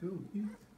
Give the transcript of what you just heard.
Go, Heath.